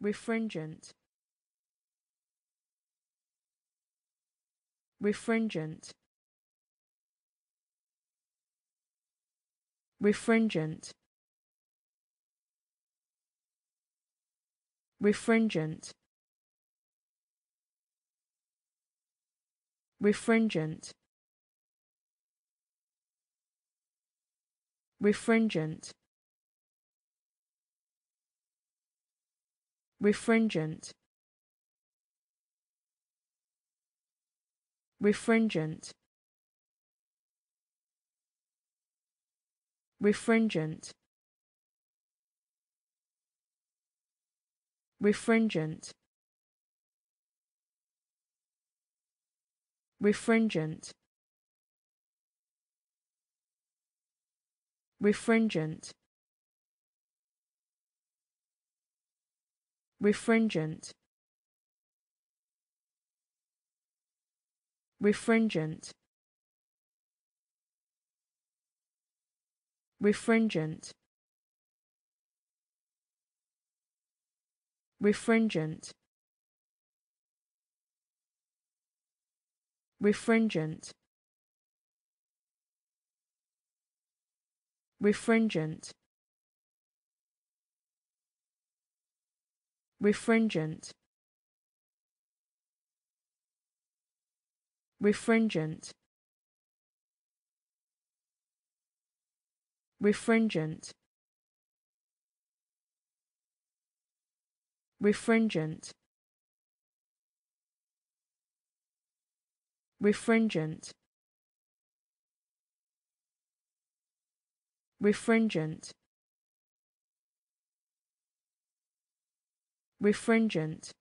refringent. Refringent. Refringent. Refringent. Refringent. Refringent refringent. Refringent. Refringent. Refringent. Refringent. Refringent refringent. Refringent. Refringent. Refringent. Refringent. Refringent refringent. Refringent. Refringent. Refringent. Refringent. Refringent refringent.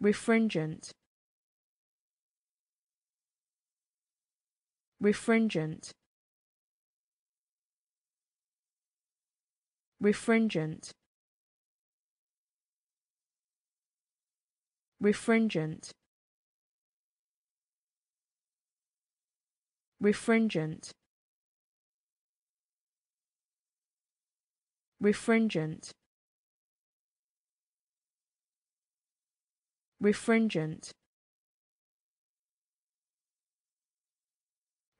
Refringent. Refringent. Refringent. Refringent. Refringent refringent. Refringent.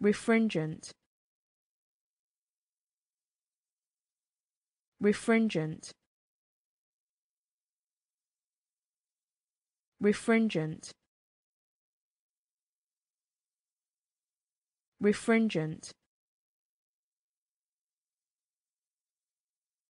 Refringent. Refringent. Refringent. Refringent